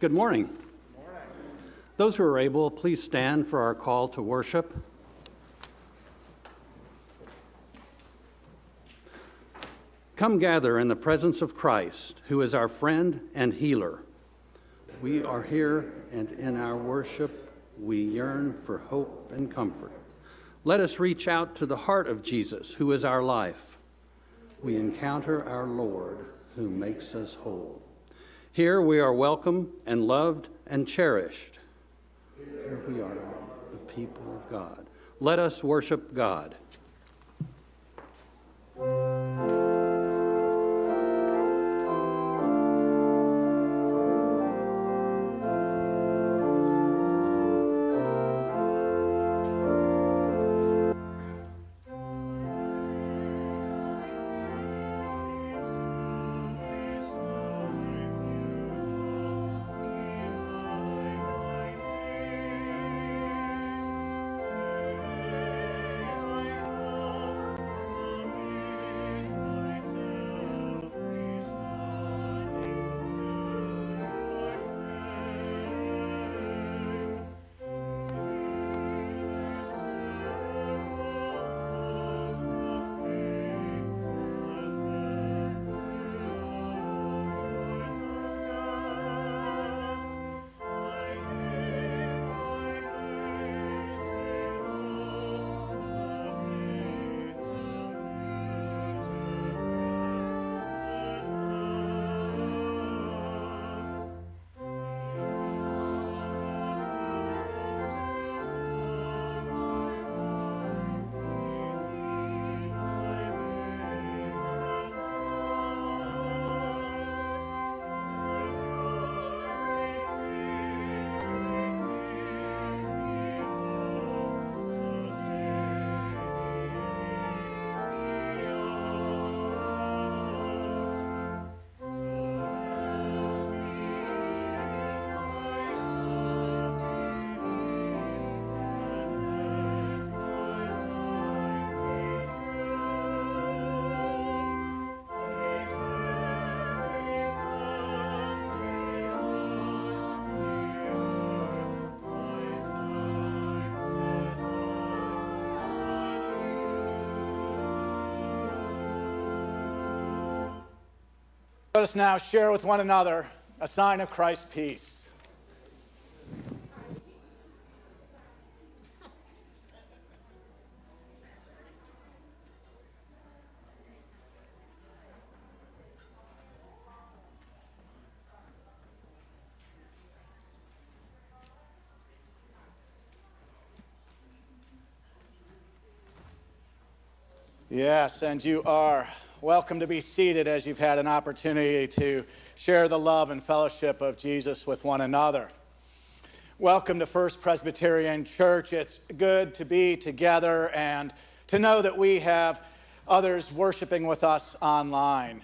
Good morning. Those who are able, please stand for our call to worship. Come gather in the presence of Christ, who is our friend and healer. We are here, and in our worship, we yearn for hope and comfort. Let us reach out to the heart of Jesus, who is our life. We encounter our Lord, who makes us whole. Here we are welcome and loved and cherished. Here we are, the people of God. Let us worship God. Let us now share with one another a sign of Christ's peace. Yes, and you are welcome to be seated as you've had an opportunity to share the love and fellowship of Jesus with one another. Welcome to First Presbyterian Church. It's good to be together and to know that we have others worshiping with us online.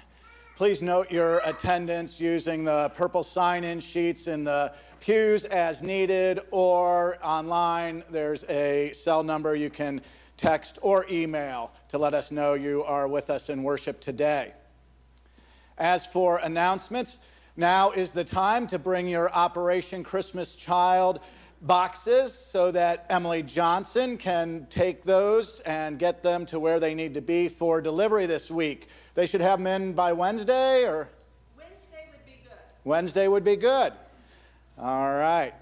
Please note your attendance using the purple sign in sheets in the pews as needed or online. There's a cell number you can text, or email to let us know you are with us in worship today. As for announcements, now is the time to bring your Operation Christmas Child boxes so that Emily Johnson can take those and get them to where they need to be for delivery this week. They should have them in by Wednesday or? Wednesday would be good. Wednesday would be good. All right.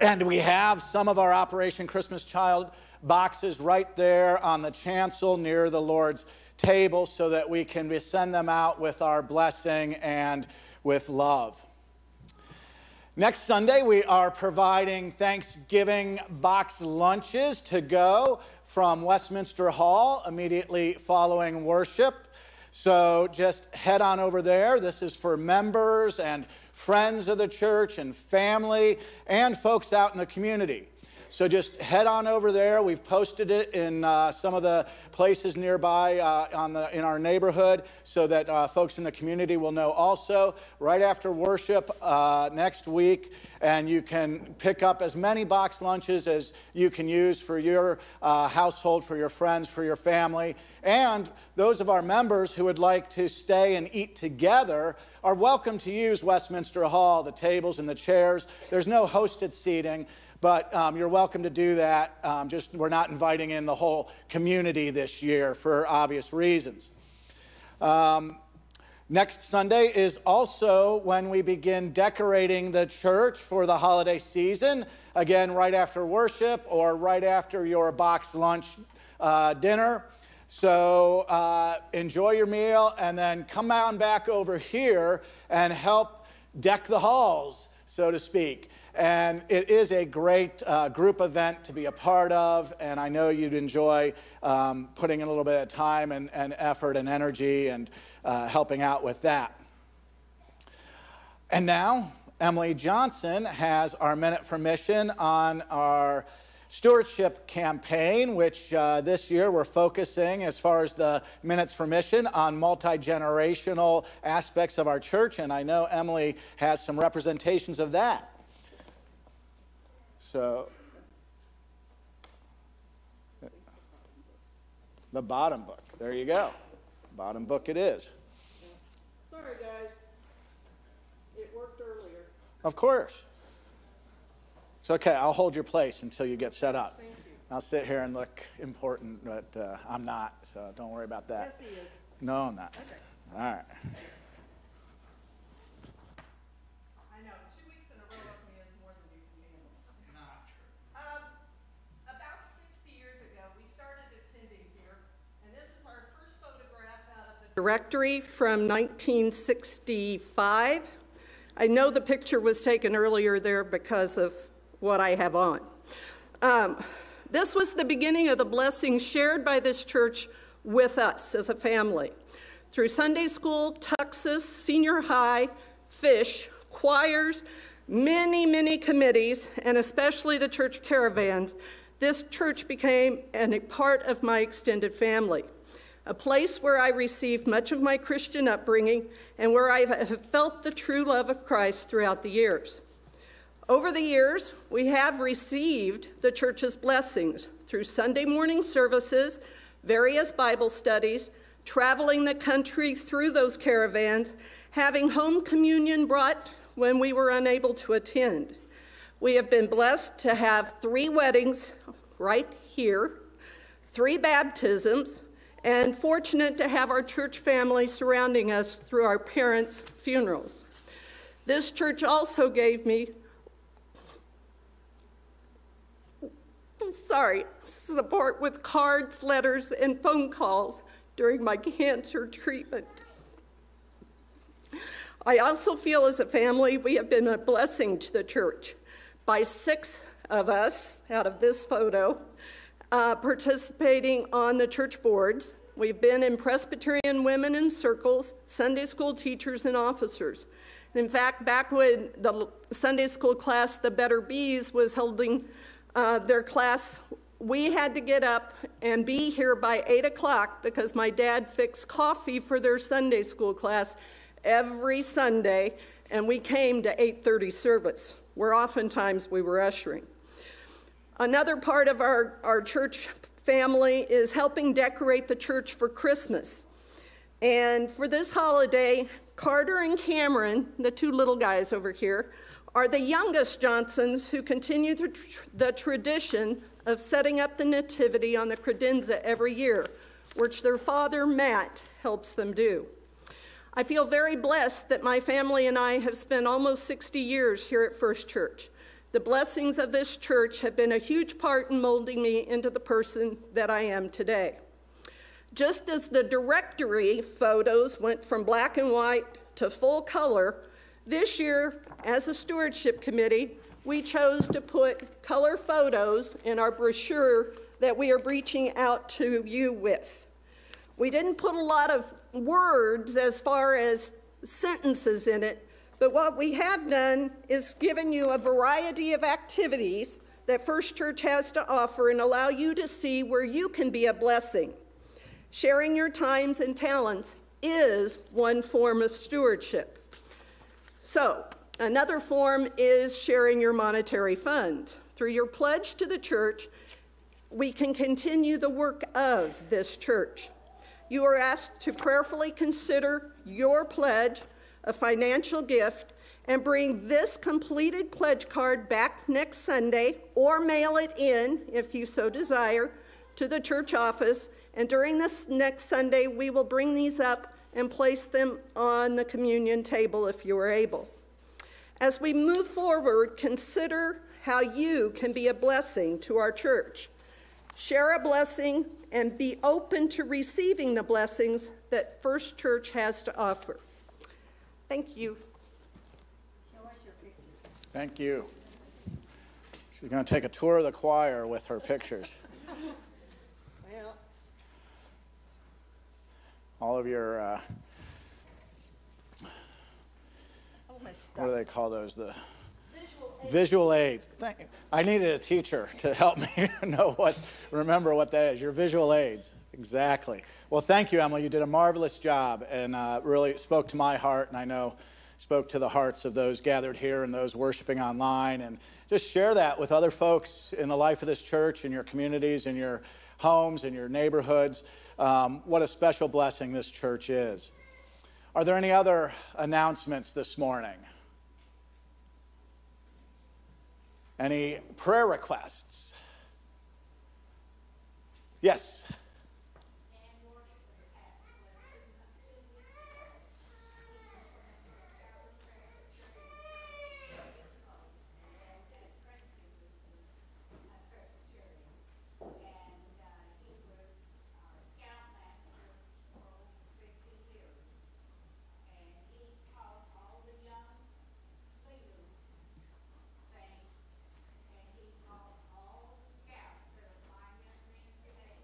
And we have some of our Operation Christmas Child boxes right there on the chancel near the Lord's table so that we can send them out with our blessing and with love. Next Sunday, we are providing Thanksgiving box lunches to go from Westminster Hall immediately following worship. So just head on over there. This is for members and friends of the church and family and folks out in the community. So just head on over there. We've posted it in uh, some of the places nearby uh, on the, in our neighborhood so that uh, folks in the community will know also. Right after worship uh, next week, and you can pick up as many box lunches as you can use for your uh, household, for your friends, for your family. And those of our members who would like to stay and eat together are welcome to use Westminster Hall, the tables and the chairs. There's no hosted seating. But um, you're welcome to do that. Um, just we're not inviting in the whole community this year for obvious reasons. Um, next Sunday is also when we begin decorating the church for the holiday season. Again, right after worship or right after your box lunch uh, dinner. So uh, enjoy your meal and then come on back over here and help deck the halls, so to speak. And it is a great uh, group event to be a part of, and I know you'd enjoy um, putting in a little bit of time and, and effort and energy and uh, helping out with that. And now, Emily Johnson has our Minute for Mission on our stewardship campaign, which uh, this year we're focusing, as far as the Minutes for Mission, on multi generational aspects of our church. And I know Emily has some representations of that. So the bottom book. There you go. Bottom book it is. Sorry, guys. It worked earlier. Of course. It's okay. I'll hold your place until you get set up. Thank you. I'll sit here and look important, but uh, I'm not, so don't worry about that. Yes, he is. No, I'm not. Okay. All right. I know, two weeks in a row of me is more than you can handle. Not true. Um, about sixty years ago, we started attending here, and this is our first photograph out of the directory from nineteen sixty-five. I know the picture was taken earlier there because of what I have on. Um, this was the beginning of the blessing shared by this church with us as a family. Through Sunday school, Tuxis, senior high, fish, choirs, many, many committees, and especially the church caravans, this church became a part of my extended family. A place where I received much of my Christian upbringing and where I have felt the true love of Christ throughout the years. Over the years, we have received the church's blessings through Sunday morning services, various Bible studies, traveling the country through those caravans, having home communion brought when we were unable to attend. We have been blessed to have three weddings right here, three baptisms, and fortunate to have our church family surrounding us through our parents' funerals. This church also gave me sorry, support with cards, letters, and phone calls during my cancer treatment. I also feel as a family we have been a blessing to the church by six of us out of this photo uh, participating on the church boards. We've been in Presbyterian women in circles, Sunday school teachers, and officers. In fact, back when the Sunday school class, the Better Bees, was holding uh, their class, we had to get up and be here by 8 o'clock because my dad fixed coffee for their Sunday school class every Sunday, and we came to 8.30 service, where oftentimes we were ushering. Another part of our, our church family is helping decorate the church for Christmas. And for this holiday, Carter and Cameron, the two little guys over here, are the youngest Johnsons who continue the, tr the tradition of setting up the nativity on the credenza every year, which their father, Matt, helps them do. I feel very blessed that my family and I have spent almost 60 years here at First Church. The blessings of this church have been a huge part in molding me into the person that I am today. Just as the directory photos went from black and white to full color, this year, as a stewardship committee, we chose to put color photos in our brochure that we are reaching out to you with. We didn't put a lot of words as far as sentences in it, but what we have done is given you a variety of activities that First Church has to offer and allow you to see where you can be a blessing. Sharing your times and talents is one form of stewardship. So, another form is sharing your monetary fund. Through your pledge to the church, we can continue the work of this church. You are asked to prayerfully consider your pledge, a financial gift, and bring this completed pledge card back next Sunday or mail it in, if you so desire, to the church office. And during this next Sunday, we will bring these up and place them on the communion table if you are able. As we move forward, consider how you can be a blessing to our church. Share a blessing and be open to receiving the blessings that First Church has to offer. Thank you. Thank you. She's going to take a tour of the choir with her pictures. Well, All of your, uh, all my what do they call those? The visual aids. Thank, I needed a teacher to help me know what, remember what that is. Your visual aids. Exactly. Well, thank you, Emily. You did a marvelous job and uh, really spoke to my heart, and I know spoke to the hearts of those gathered here and those worshiping online. And just share that with other folks in the life of this church, in your communities, in your homes, in your neighborhoods. Um, what a special blessing this church is. Are there any other announcements this morning? Any prayer requests? Yes. And he called all the young leaders, thanks, and he called all the scouts that are my young men today.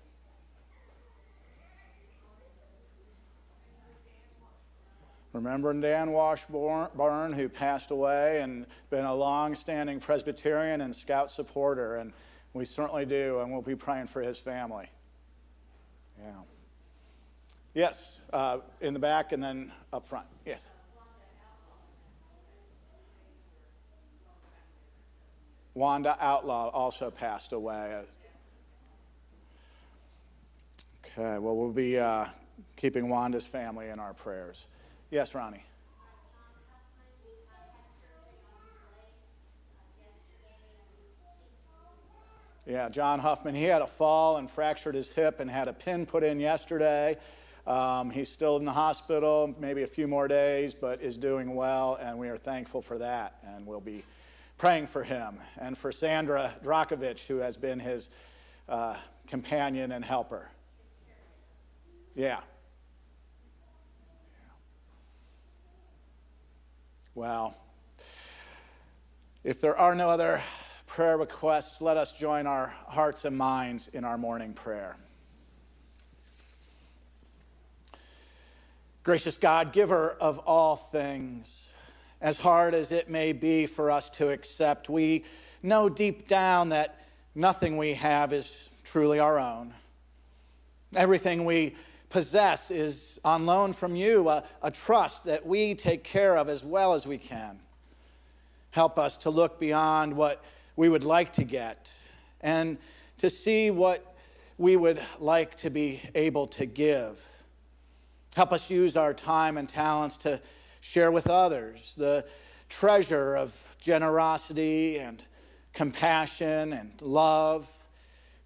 Remembering Dan Washburn, who passed away and been a long-standing Presbyterian and Scout supporter, and we certainly do, and we'll be praying for his family. Yeah. Yes, uh, in the back and then up front. Yes. Wanda Outlaw also passed away. Okay, well, we'll be uh, keeping Wanda's family in our prayers. Yes, Ronnie. Yeah, John Huffman, he had a fall and fractured his hip and had a pin put in yesterday. Um, he's still in the hospital, maybe a few more days, but is doing well, and we are thankful for that. And we'll be praying for him and for Sandra Drakovich, who has been his uh, companion and helper. Yeah. Well, if there are no other prayer requests, let us join our hearts and minds in our morning prayer. Gracious God, giver of all things, as hard as it may be for us to accept, we know deep down that nothing we have is truly our own. Everything we possess is on loan from you, a, a, trust that we take care of as well as we can. Help us to look beyond what we would like to get and to see what we would like to be able to give. Help us use our time and talents to share with others the treasure of generosity and compassion and love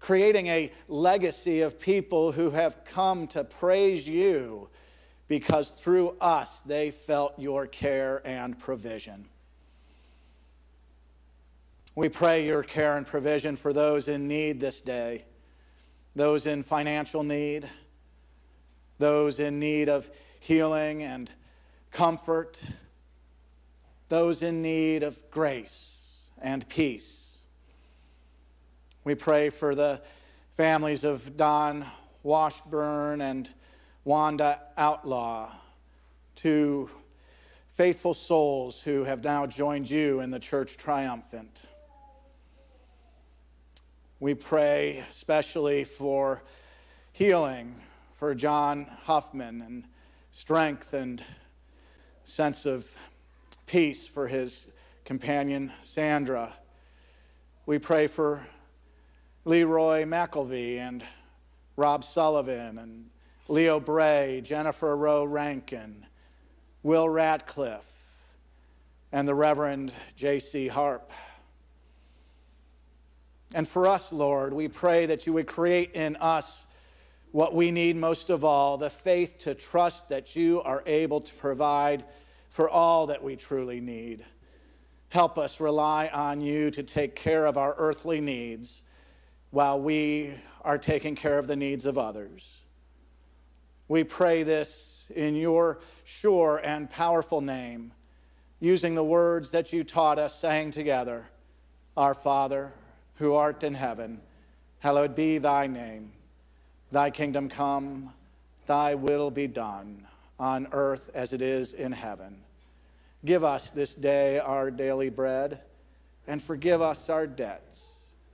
creating a legacy of people who have come to praise you because through us they felt your care and provision. We pray your care and provision for those in need this day, those in financial need, those in need of healing and comfort, those in need of grace and peace. We pray for the families of Don Washburn and Wanda Outlaw, two faithful souls who have now joined you in the church triumphant. We pray especially for healing for John Huffman and strength and sense of peace for his companion Sandra. We pray for Leroy McElvey and Rob Sullivan and Leo Bray, Jennifer Rowe Rankin, Will Ratcliffe, and the Reverend J.C. Harp. And for us, Lord, we pray that you would create in us what we need most of all the faith to trust that you are able to provide for all that we truly need. Help us rely on you to take care of our earthly needs while we are taking care of the needs of others. We pray this in your sure and powerful name, using the words that you taught us, saying together, Our Father, who art in heaven, hallowed be thy name. Thy kingdom come, thy will be done, on earth as it is in heaven. Give us this day our daily bread, and forgive us our debts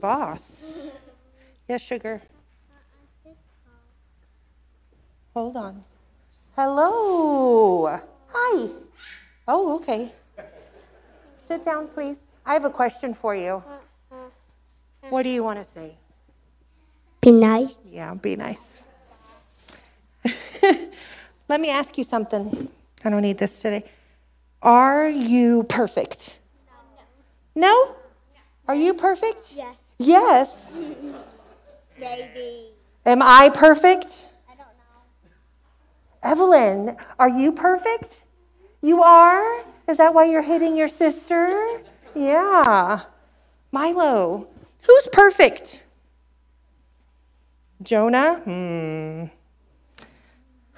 Boss. Yes, sugar. Hold on. Hello. Hi. Oh, okay. Sit down, please. I have a question for you. What do you want to say? Be nice. Yeah, be nice. Let me ask you something. I don't need this today. Are you perfect? No? Are you perfect? Yes. Yes. Maybe. Am I perfect? I don't know. Evelyn, are you perfect? You are? Is that why you're hitting your sister? Yeah. Milo, who's perfect? Jonah? Hmm.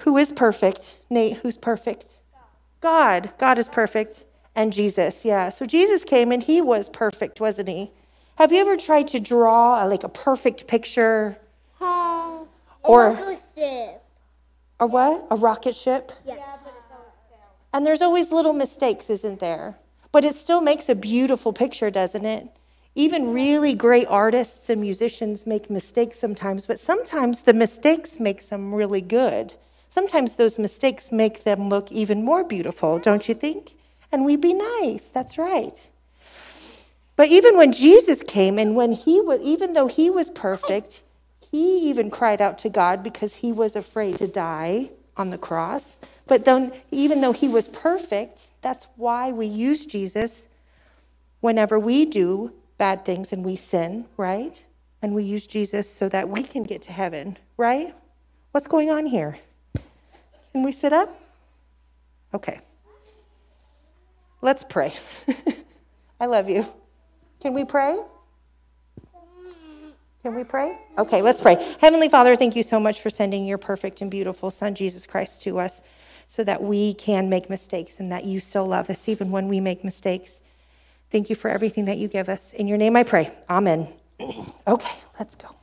Who is perfect? Nate, who's perfect? God. God is perfect. And Jesus, yeah. So Jesus came and he was perfect, wasn't he? Have you ever tried to draw a, like a perfect picture? Or-. Or what? A rocket ship? Yeah. And there's always little mistakes, isn't there? But it still makes a beautiful picture, doesn't it? Even really great artists and musicians make mistakes sometimes, but sometimes the mistakes make them really good. Sometimes those mistakes make them look even more beautiful, don't you think? And we'd be nice, that's right. But even when Jesus came and when he was, even though he was perfect, he even cried out to God because he was afraid to die on the cross. But then, even though he was perfect, that's why we use Jesus whenever we do bad things and we sin, right? And we use Jesus so that we can get to heaven, right? What's going on here? Can we sit up? Okay. Let's pray. I love you. Can we pray? Can we pray? Mm. Okay, let's pray. Heavenly Father, thank you so much for sending your perfect and beautiful Son, Jesus Christ, to us so that we can make mistakes and that you still love us even when we make mistakes. Thank you for everything that you give us. In your name I pray. Amen. Okay, let's go.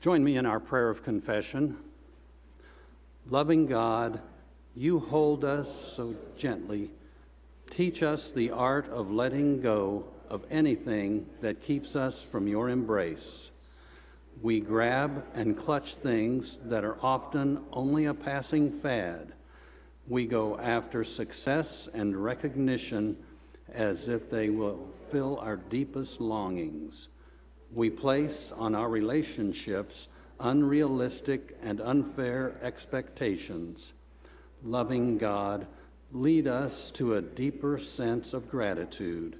Join me in our prayer of confession. Loving God, you hold us so gently. Teach us the art of letting go of anything that keeps us from your embrace. We grab and clutch things that are often only a passing fad. We go after success and recognition as if they will fill our deepest longings. We place on our relationships unrealistic and unfair expectations. Loving God, lead us to a deeper sense of gratitude,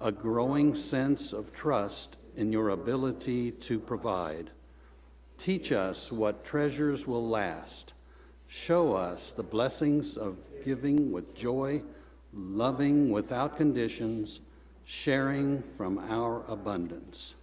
a growing sense of trust in your ability to provide. Teach us what treasures will last. Show us the blessings of giving with joy, loving without conditions, sharing from our abundance.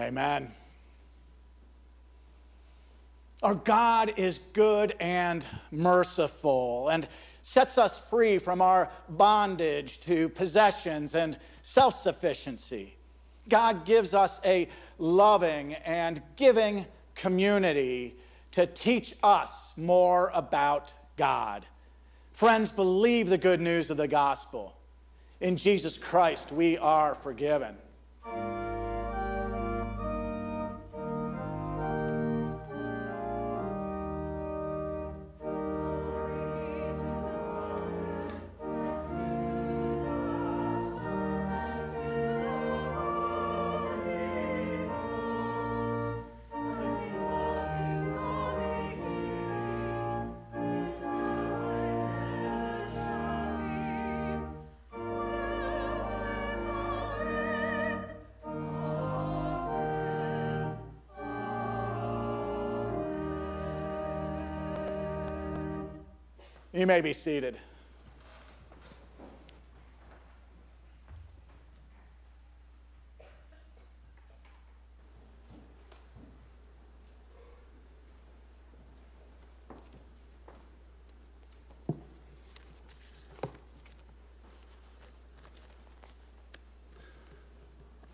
Amen. Our God is good and merciful and sets us free from our bondage to possessions and self sufficiency. God gives us a loving and giving community to teach us more about God. Friends, believe the good news of the gospel. In Jesus Christ, we are forgiven. You may be seated.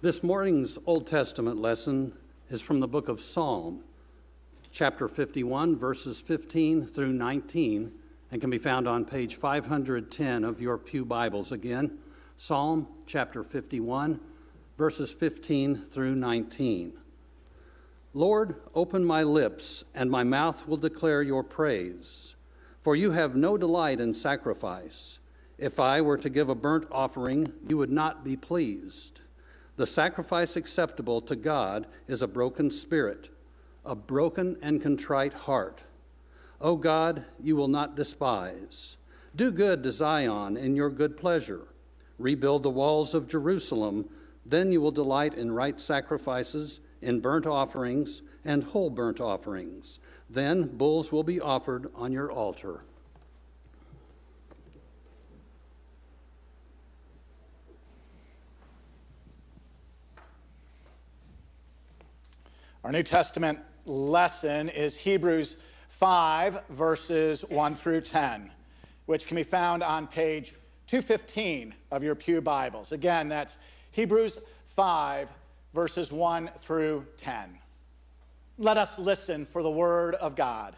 This morning's Old Testament lesson is from the book of Psalm, chapter 51, verses 15 through 19 and can be found on page 510 of your Pew Bibles again. Psalm chapter 51, verses 15 through 19. Lord, open my lips, and my mouth will declare your praise. For you have no delight in sacrifice. If I were to give a burnt offering, you would not be pleased. The sacrifice acceptable to God is a broken spirit, a broken and contrite heart. O God, you will not despise. Do good to Zion in your good pleasure. Rebuild the walls of Jerusalem. Then you will delight in right sacrifices, in burnt offerings, and whole burnt offerings. Then bulls will be offered on your altar. Our New Testament lesson is Hebrews 5, verses 1 through 10, which can be found on page 215 of your Pew Bibles. Again, that's Hebrews 5, verses 1 through 10. Let us listen for the word of God.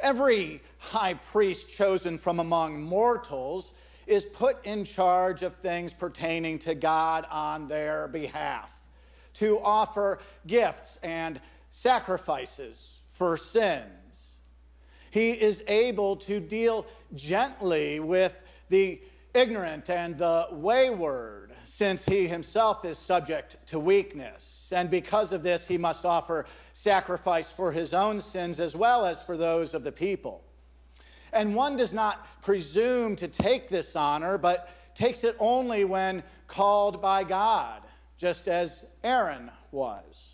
Every high priest chosen from among mortals is put in charge of things pertaining to God on their behalf, to offer gifts and sacrifices for sins. He is able to deal gently with the ignorant and the wayward, since he himself is subject to weakness. And because of this, he must offer sacrifice for his own sins as well as for those of the people. And one does not presume to take this honor, but takes it only when called by God, just as Aaron was.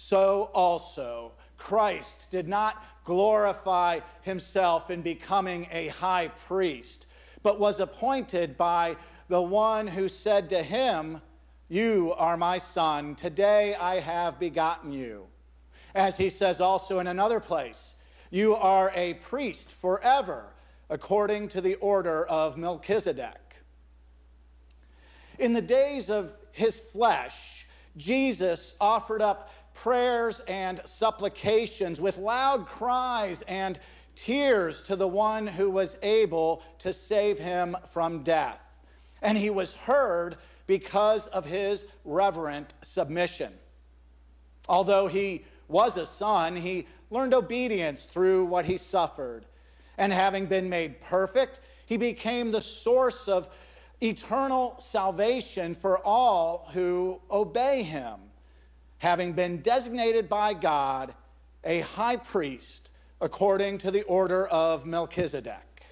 So also, Christ did not glorify himself in becoming a high priest, but was appointed by the one who said to him, You are my son, today I have begotten you. As he says also in another place, You are a priest forever, according to the order of Melchizedek. In the days of his flesh, Jesus offered up prayers and supplications with loud cries and tears to the one who was able to save him from death. And he was heard because of his reverent submission. Although he was a son, he learned obedience through what he suffered. And having been made perfect, he became the source of eternal salvation for all who obey him having been designated by God a high priest according to the order of Melchizedek.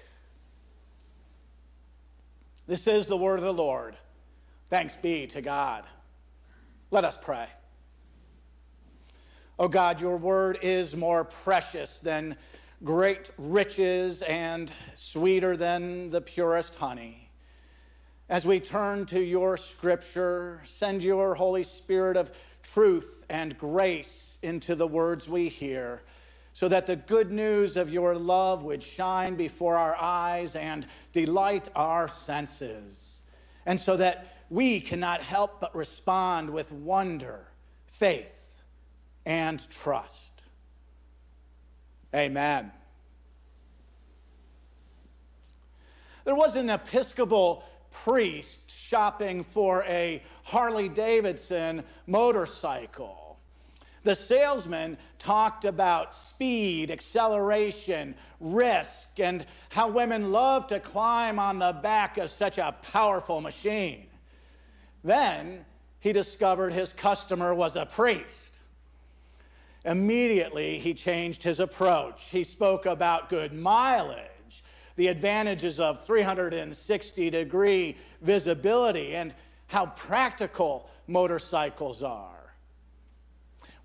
This is the word of the Lord. Thanks be to God. Let us pray. Oh God, your word is more precious than great riches and sweeter than the purest honey. As we turn to your scripture, send your Holy Spirit of truth and grace into the words we hear, so that the good news of your love would shine before our eyes and delight our senses, and so that we cannot help but respond with wonder, faith, and trust. Amen. There was an Episcopal priest shopping for a Harley Davidson motorcycle. The salesman talked about speed, acceleration, risk, and how women love to climb on the back of such a powerful machine. Then he discovered his customer was a priest. Immediately, he changed his approach. He spoke about good mileage the advantages of 360 degree visibility and how practical motorcycles are.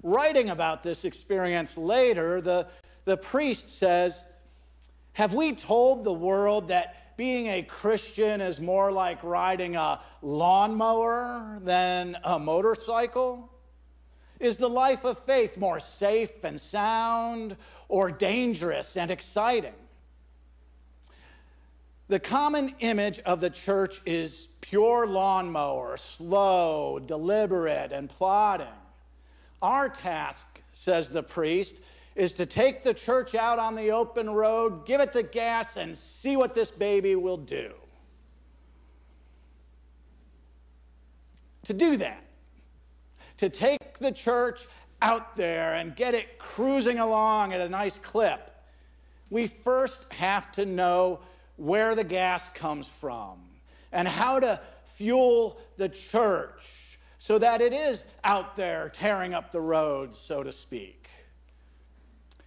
Writing about this experience later, the, the priest says, Have we told the world that being a Christian is more like riding a lawnmower than a motorcycle? Is the life of faith more safe and sound or dangerous and exciting? The common image of the church is pure lawnmower, slow, deliberate, and plodding. Our task, says the priest, is to take the church out on the open road, give it the gas, and see what this baby will do. To do that, to take the church out there and get it cruising along at a nice clip, we first have to know where the gas comes from and how to fuel the church so that it is out there tearing up the roads, so to speak.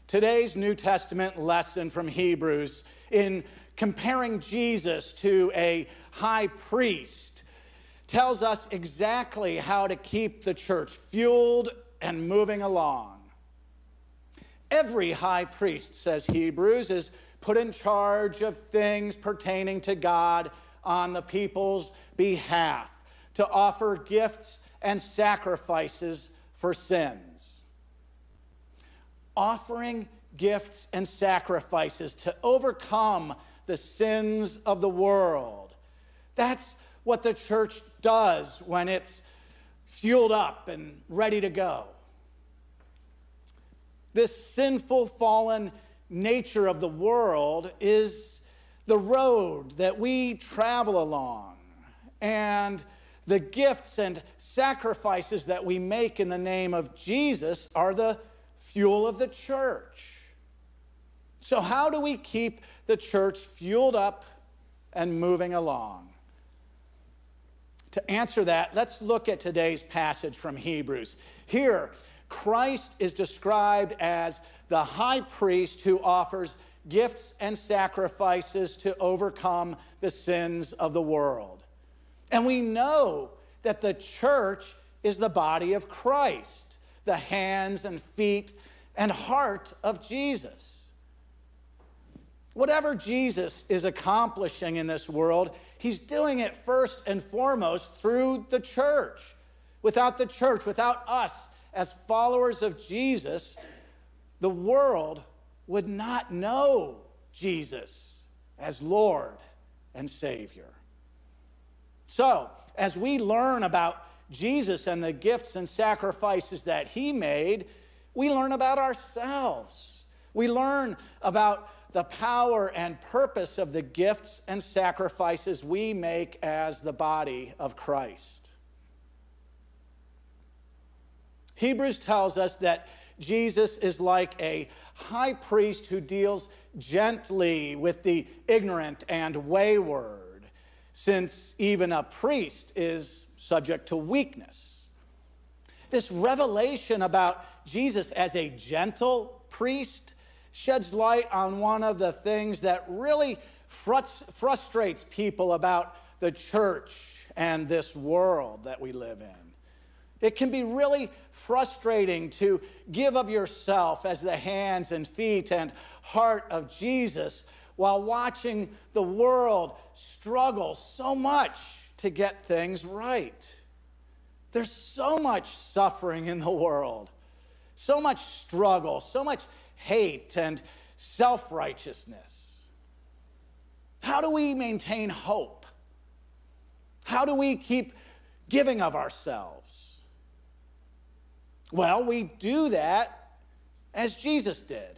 Today's New Testament lesson from Hebrews in comparing Jesus to a high priest tells us exactly how to keep the church fueled and moving along. Every high priest, says Hebrews, is put in charge of things pertaining to God on the people's behalf to offer gifts and sacrifices for sins. Offering gifts and sacrifices to overcome the sins of the world. That's what the church does when it's fueled up and ready to go. This sinful, fallen nature of the world is the road that we travel along and the gifts and sacrifices that we make in the name of Jesus are the fuel of the church. So, how do we keep the church fueled up and moving along? To answer that, let's look at today's passage from Hebrews. Here, Christ is described as the high priest who offers gifts and sacrifices to overcome the sins of the world. And we know that the church is the body of Christ, the hands and feet and heart of Jesus. Whatever Jesus is accomplishing in this world, he's doing it first and foremost through the church. Without the church, without us as followers of Jesus, the world would not know Jesus as Lord and Savior. So, as we learn about Jesus and the gifts and sacrifices that he made, we learn about ourselves. We learn about the power and purpose of the gifts and sacrifices we make as the body of Christ. Hebrews tells us that Jesus is like a high priest who deals gently with the ignorant and wayward, since even a priest is subject to weakness. This revelation about Jesus as a gentle priest sheds light on one of the things that really frustrates people about the church and this world that we live in. It can be really frustrating to give of yourself as the hands and feet and heart of Jesus while watching the world struggle so much to get things right. There's so much suffering in the world, so much struggle, so much hate and self righteousness. How do we maintain hope? How do we keep giving of ourselves? Well, we do that as Jesus did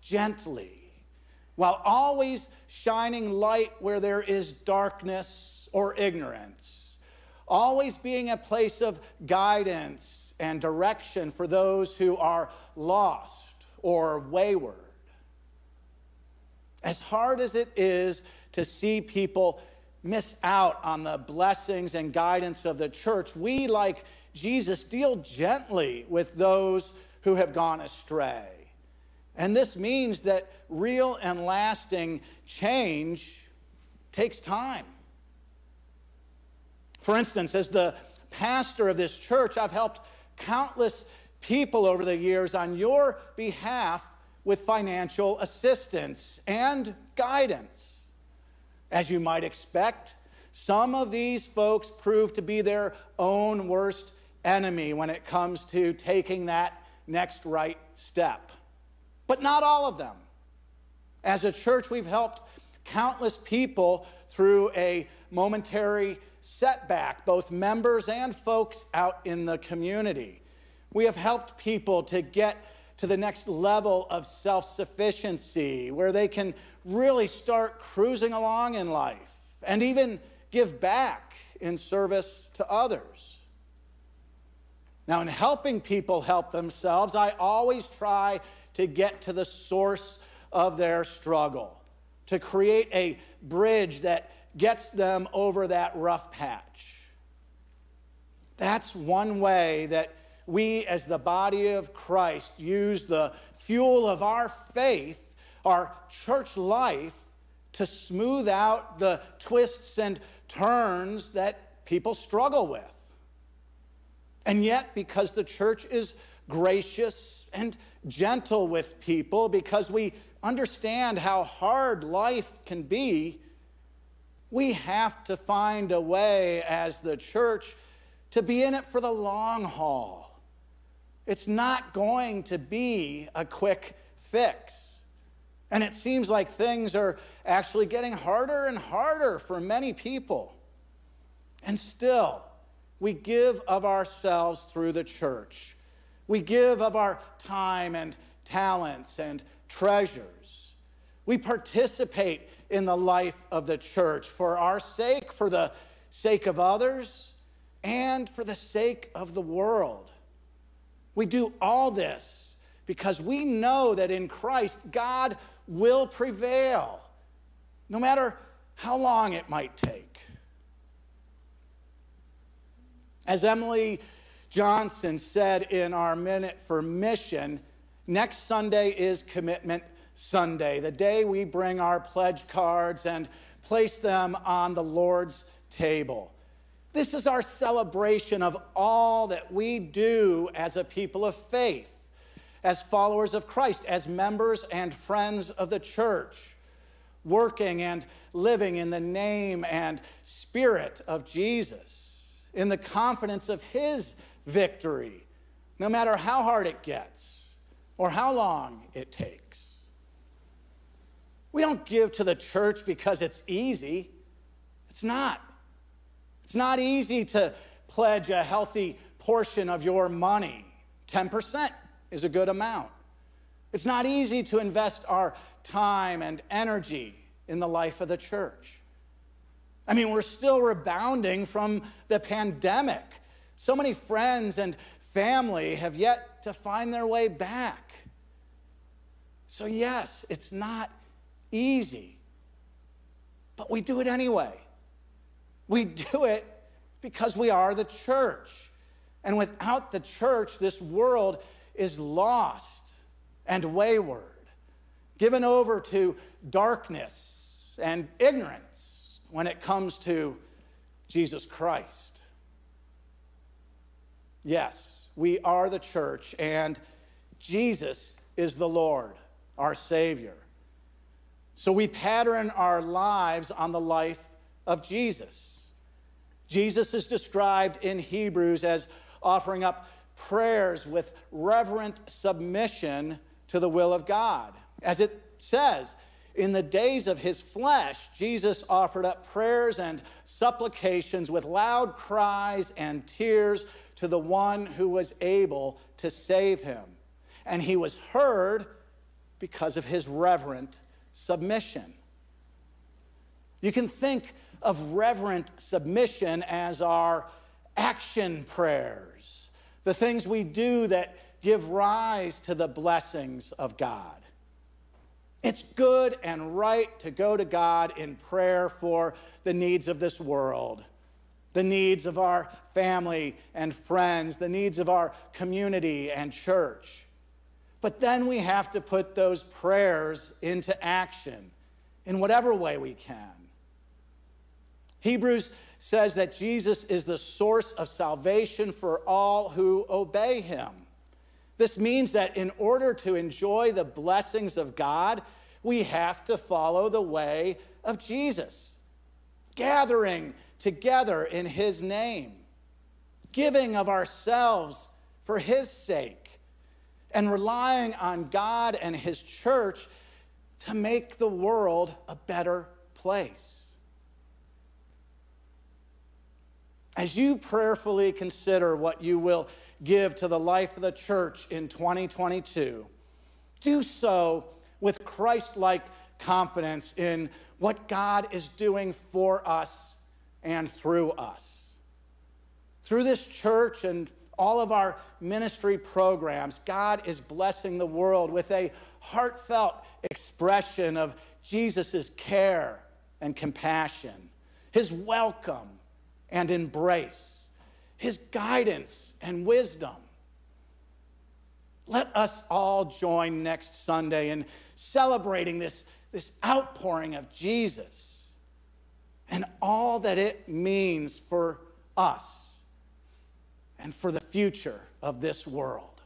gently, while always shining light where there is darkness or ignorance, always being a place of guidance and direction for those who are lost or wayward. As hard as it is to see people miss out on the blessings and guidance of the church, we, like Jesus, deal gently with those who have gone astray. And this means that real and lasting change takes time. For instance, as the pastor of this church, I've helped countless people over the years on your behalf with financial assistance and guidance. As you might expect, some of these folks prove to be their own worst enemy when it comes to taking that next right step. But not all of them. As a church, we've helped countless people through a momentary setback, both members and folks out in the community. We have helped people to get to the next level of self sufficiency where they can really start cruising along in life and even give back in service to others. Now, in helping people help themselves, I always try to get to the source of their struggle, to create a bridge that gets them over that rough patch. That's one way that we, as the body of Christ, use the fuel of our faith, our church life, to smooth out the twists and turns that people struggle with. And yet, because the church is gracious and gentle with people, because we understand how hard life can be, we have to find a way as the church to be in it for the long haul it's not going to be a quick fix. And it seems like things are actually getting harder and harder for many people. And still, we give of ourselves through the church. We give of our time and talents and treasures. We participate in the life of the church for our sake, for the sake of others, and for the sake of the world. We do all this because we know that in Christ, God will prevail, no matter how long it might take. As Emily Johnson said in our Minute for Mission, next Sunday is Commitment Sunday, the day we bring our pledge cards and place them on the Lord's table. This is our celebration of all that we do as a people of faith, as followers of Christ, as members and friends of the church, working and living in the name and spirit of Jesus, in the confidence of his victory, no matter how hard it gets or how long it takes. We don't give to the church because it's easy. It's not. It's not easy to pledge a healthy portion of your money. 10% is a good amount. It's not easy to invest our time and energy in the life of the church. I mean, we're still rebounding from the pandemic. So many friends and family have yet to find their way back. So, yes, it's not easy, but we do it anyway. We do it because we are the church. And without the church, this world is lost and wayward, given over to darkness and ignorance when it comes to Jesus Christ. Yes, we are the church, and Jesus is the Lord, our Savior. So we pattern our lives on the life of Jesus. Jesus is described in Hebrews as offering up prayers with reverent submission to the will of God. As it says, in the days of his flesh, Jesus offered up prayers and supplications with loud cries and tears to the one who was able to save him. And he was heard because of his reverent submission. You can think of reverent submission as our action prayers, the things we do that give rise to the blessings of God. It's good and right to go to God in prayer for the needs of this world, the needs of our family and friends, the needs of our community and church. But then we have to put those prayers into action in whatever way we can. Hebrews says that Jesus is the source of salvation for all who obey him. This means that in order to enjoy the blessings of God, we have to follow the way of Jesus, gathering together in his name, giving of ourselves for his sake, and relying on God and his church to make the world a better place. As you prayerfully consider what you will give to the life of the church in 2022, do so with Christ like confidence in what God is doing for us and through us. Through this church and all of our ministry programs, God is blessing the world with a heartfelt expression of Jesus' care and compassion, his welcome and embrace, His guidance and wisdom. Let us all join next Sunday in celebrating this, this outpouring of Jesus and all that it means for us and for the future of this world.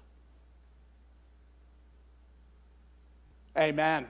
Amen.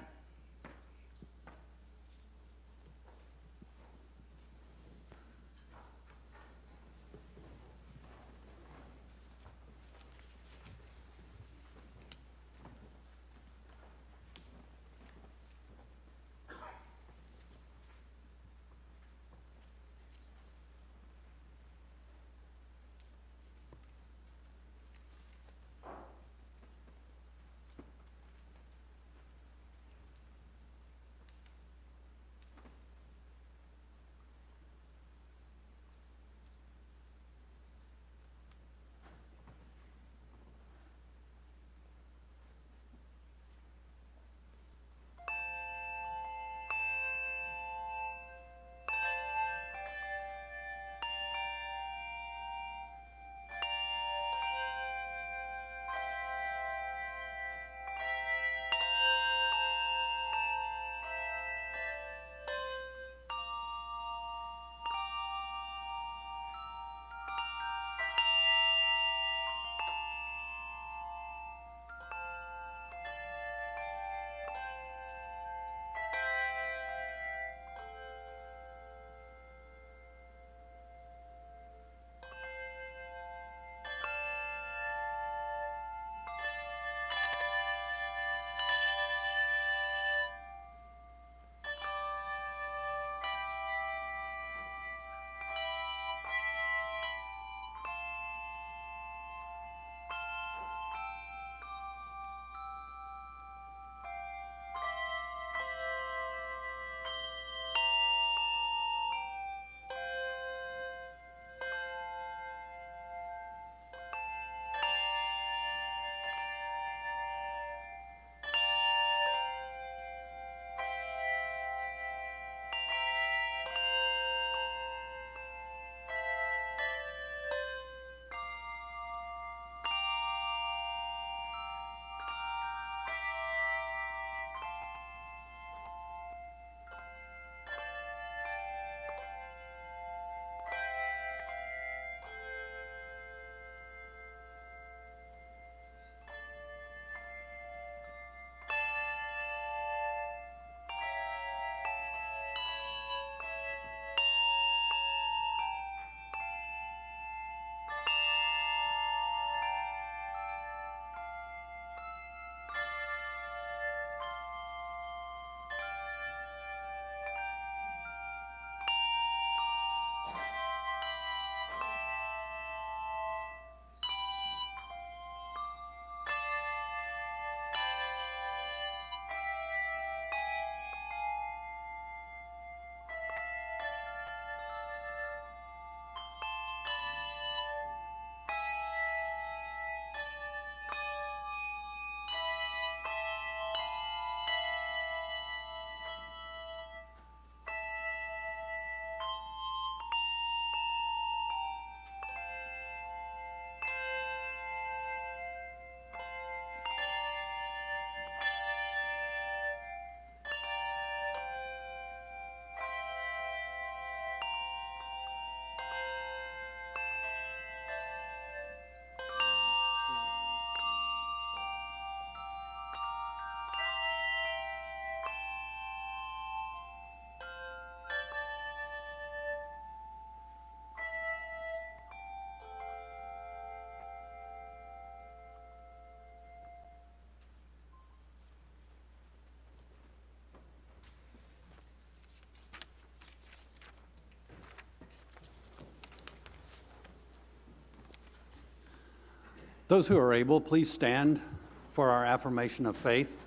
Those who are able, please stand for our affirmation of faith.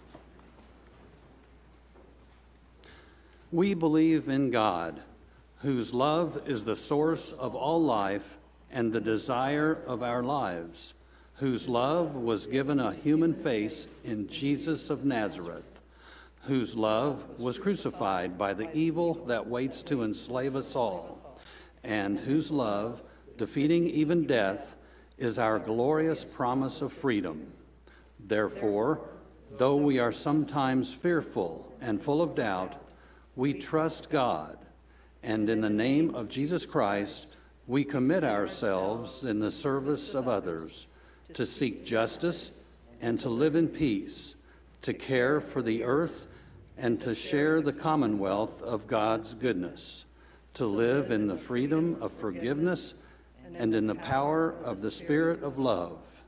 We believe in God, whose love is the source of all life and the desire of our lives, whose love was given a human face in Jesus of Nazareth, whose love was crucified by the evil that waits to enslave us all, and whose love, defeating even death, is our glorious promise of freedom. Therefore, though we are sometimes fearful and full of doubt, we trust God, and in the name of Jesus Christ, we commit ourselves in the service of others to seek justice and to live in peace, to care for the earth and to share the commonwealth of God's goodness, to live in the freedom of forgiveness and in the power of the Spirit of love.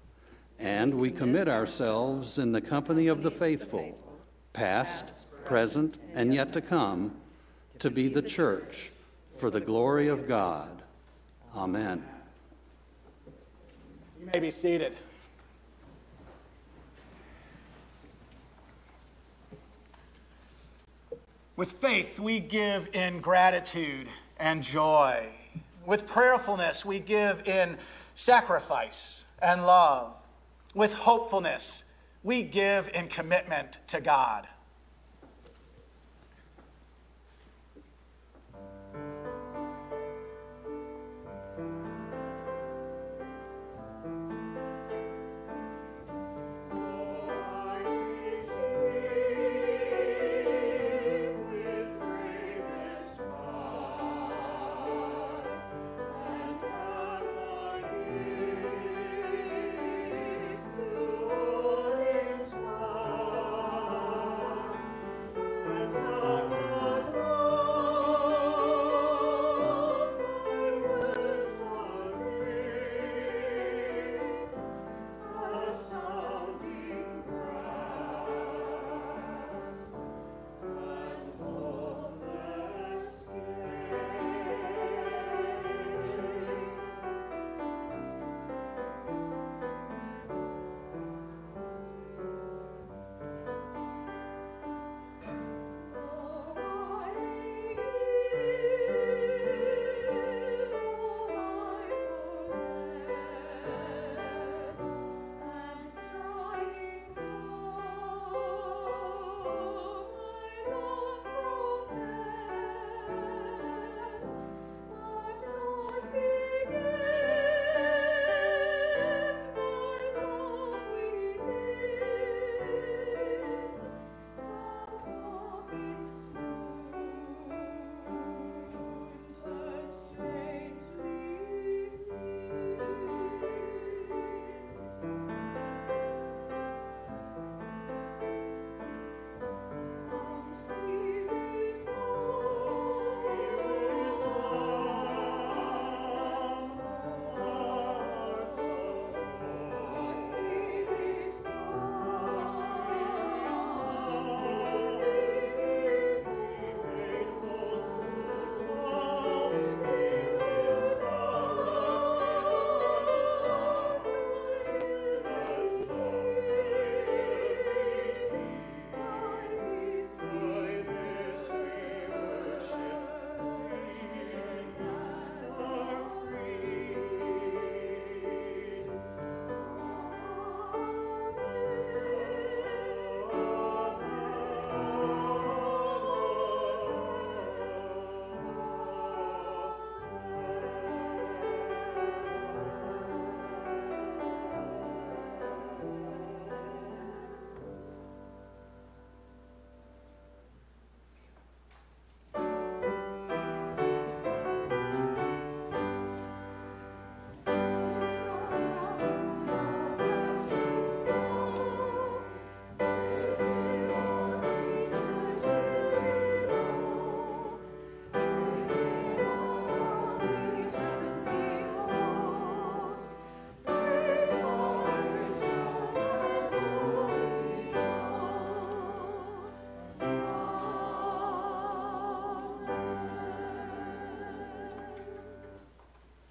And we commit ourselves in the company of the faithful, past, present, and yet to come, to be the church for the glory of God. Amen. You may be seated. With faith, we give in gratitude and joy. With prayerfulness, we give in sacrifice and love. With hopefulness, we give in commitment to God.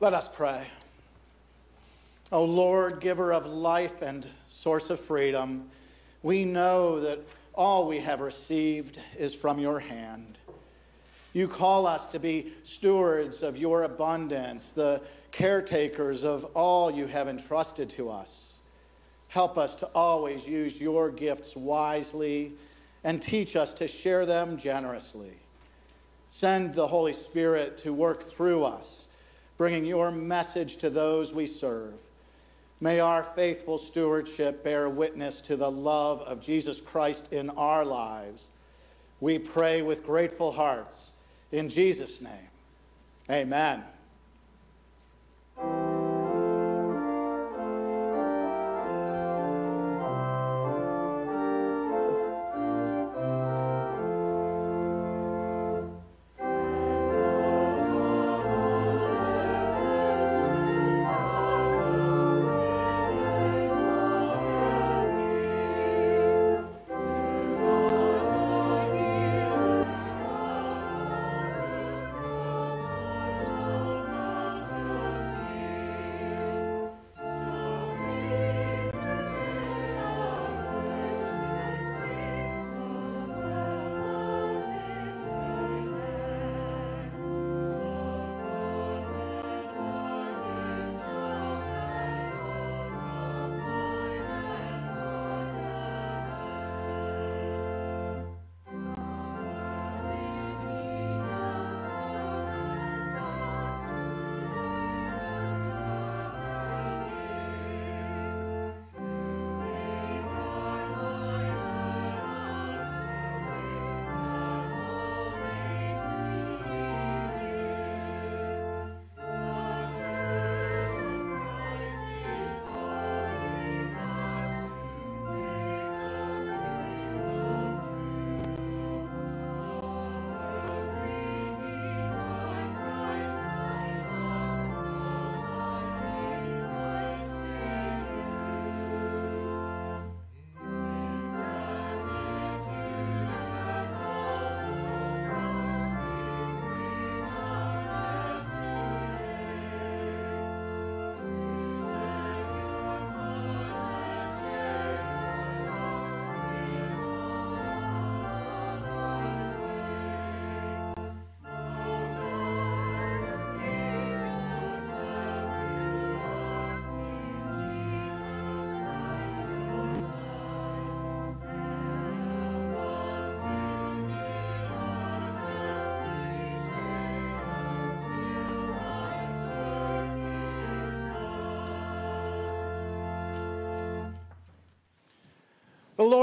Let us pray. O Lord, giver of life and source of freedom, we know that all we have received is from your hand. You call us to be stewards of your abundance, the caretakers of all you have entrusted to us. Help us to always use your gifts wisely and teach us to share them generously. Send the Holy Spirit to work through us, bringing your message to those we serve. May our faithful stewardship bear witness to the love of Jesus Christ in our lives. We pray with grateful hearts. In Jesus' name, amen.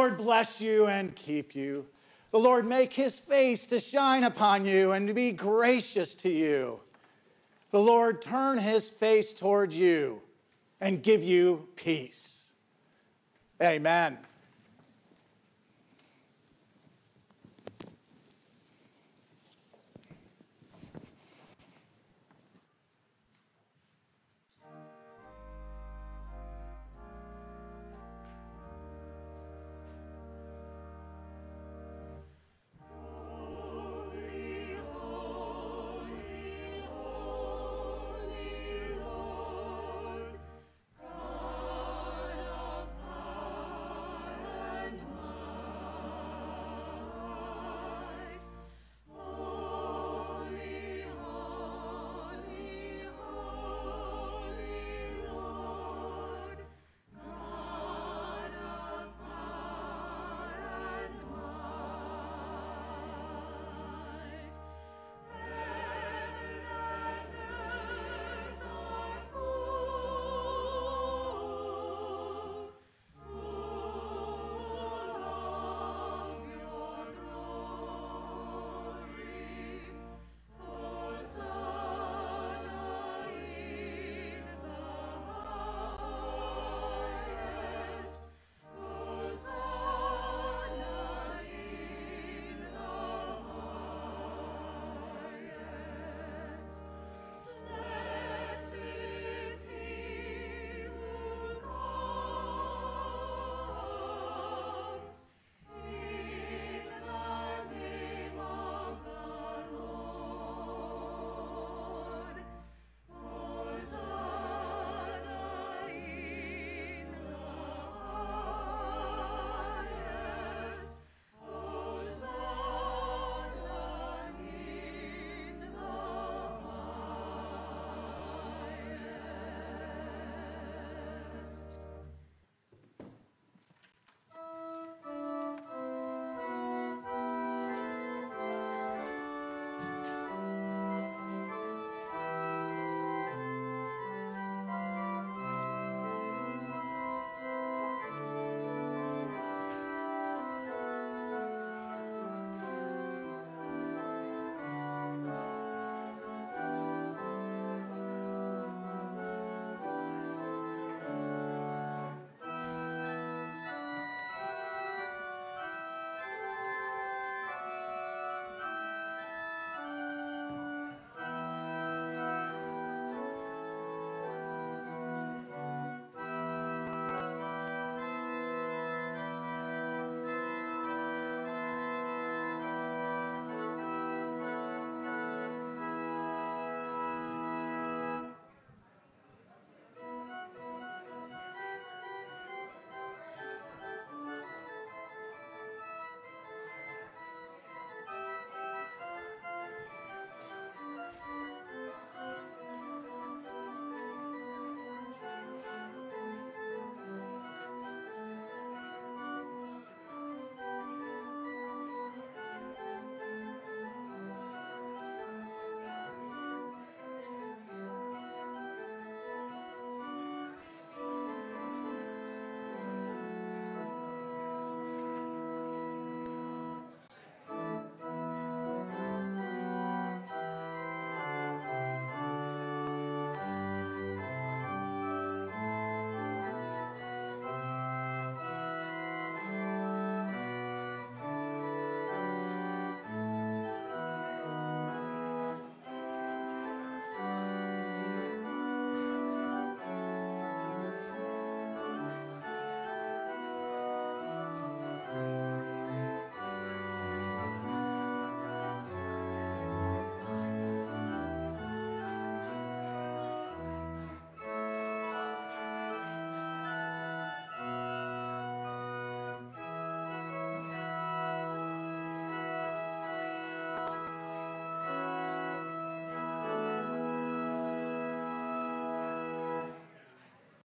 Lord bless you and keep you. The Lord make his face to shine upon you and to be gracious to you. The Lord turn his face towards you and give you peace. Amen.